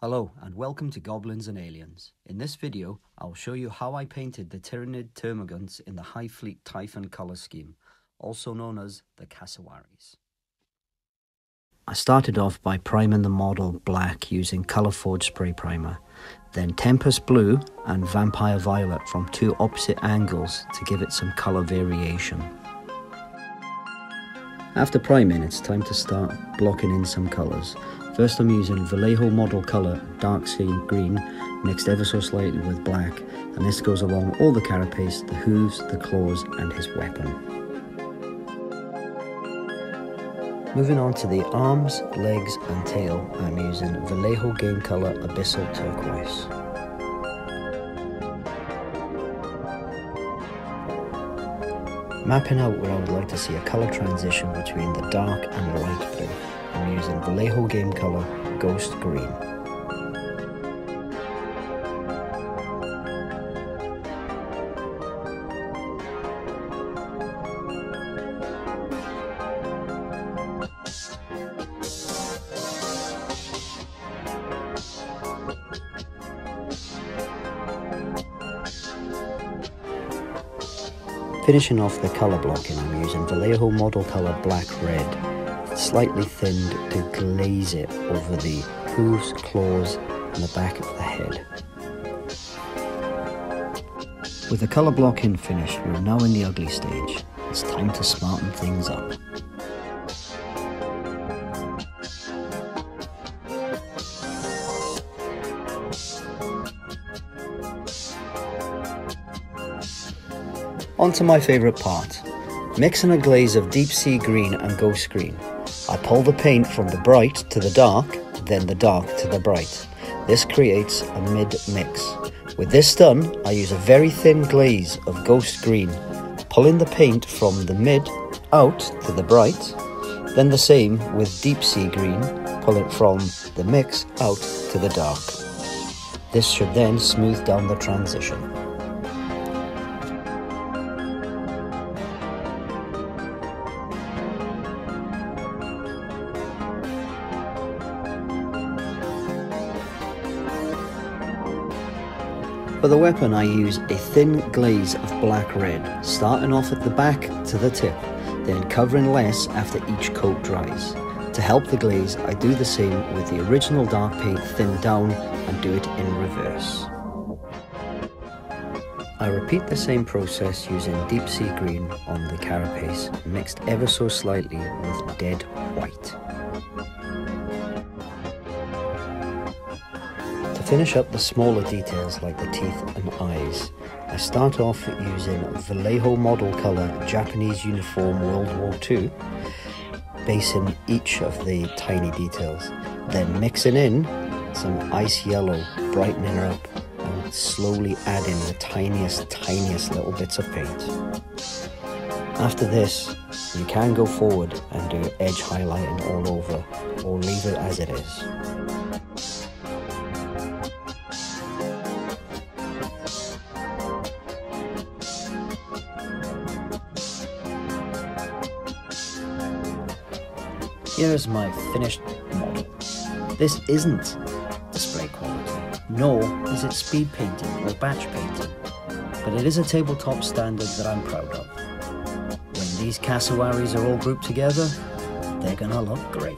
Hello and welcome to Goblins and Aliens. In this video, I'll show you how I painted the Tyranid termagants in the Hive Fleet Typhon colour scheme, also known as the Cassowaries. I started off by priming the model black using Colour Forge spray primer, then Tempest Blue and Vampire Violet from two opposite angles to give it some colour variation. After priming, it's time to start blocking in some colours. First I'm using Vallejo model colour dark sea green mixed ever so slightly with black and this goes along all the carapace, the hooves, the claws and his weapon. Moving on to the arms, legs and tail I'm using Vallejo game colour abyssal turquoise. Mapping out where I would like to see a colour transition between the dark and the light blue. Using Vallejo Game Color Ghost Green. Finishing off the colour blocking, I'm using Vallejo Model Colour Black Red slightly thinned to glaze it over the hooves, claws and the back of the head. With the colour blocking finished, we're now in the ugly stage. It's time to smarten things up. On to my favourite part. Mixing a glaze of deep sea green and ghost green I pull the paint from the bright to the dark, then the dark to the bright. This creates a mid-mix. With this done, I use a very thin glaze of ghost green, pulling the paint from the mid out to the bright, then the same with deep sea green, pull it from the mix out to the dark. This should then smooth down the transition. For the weapon I use a thin glaze of black red, starting off at the back to the tip, then covering less after each coat dries. To help the glaze, I do the same with the original dark paint thinned down and do it in reverse. I repeat the same process using deep sea green on the carapace, mixed ever so slightly with dead white. Finish up the smaller details like the teeth and eyes, I start off using Vallejo model colour Japanese uniform World War II, basing each of the tiny details, then mixing in some ice yellow, brightening her up, and slowly adding the tiniest, tiniest little bits of paint. After this, you can go forward and do edge highlighting all over, or leave it as it is. Here's my finished model. This isn't display quality, nor is it speed painting or batch painting, but it is a tabletop standard that I'm proud of. When these cassowaries are all grouped together, they're gonna look great.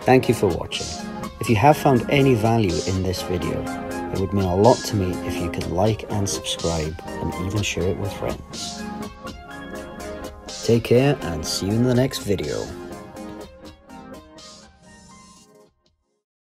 Thank you for watching. If you have found any value in this video, it would mean a lot to me if you could like and subscribe and even share it with friends. Take care and see you in the next video.